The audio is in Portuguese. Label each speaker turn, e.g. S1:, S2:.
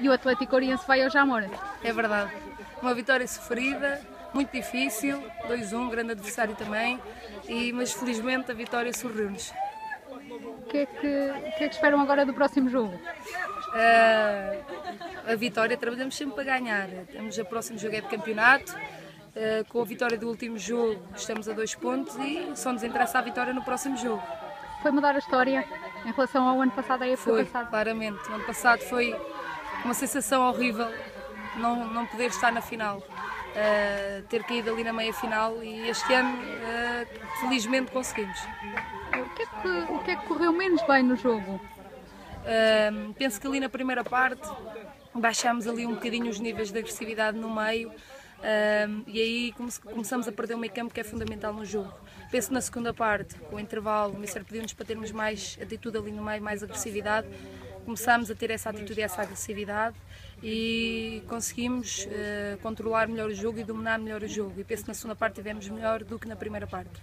S1: E o Atlético Oriense vai ao Jamor.
S2: É verdade. Uma vitória sofrida, muito difícil, 2-1, grande adversário também, e, mas felizmente a vitória sorriu-nos.
S1: O que, é que, que é que esperam agora do próximo jogo?
S2: Uh, a vitória trabalhamos sempre para ganhar. Temos o próximo jogo é de campeonato. Uh, com a vitória do último jogo estamos a dois pontos e só nos interessa a vitória no próximo jogo.
S1: Foi mudar a história em relação ao ano passado, à época
S2: foi,
S1: passada?
S2: claramente. O ano passado foi uma sensação horrível não, não poder estar na final. Uh, ter caído ali na meia final e este ano uh, felizmente conseguimos.
S1: O que, é que, o que é que correu menos bem no jogo?
S2: Uh, penso que ali na primeira parte baixámos ali um bocadinho os níveis de agressividade no meio e aí começamos a perder o meio campo que é fundamental no jogo. Penso na segunda parte, com o intervalo, o Mister pediu-nos para termos mais atitude ali no meio, mais agressividade começámos a ter essa atitude e essa agressividade e conseguimos uh, controlar melhor o jogo e dominar melhor o jogo. E penso que na segunda parte tivemos melhor do que na primeira parte.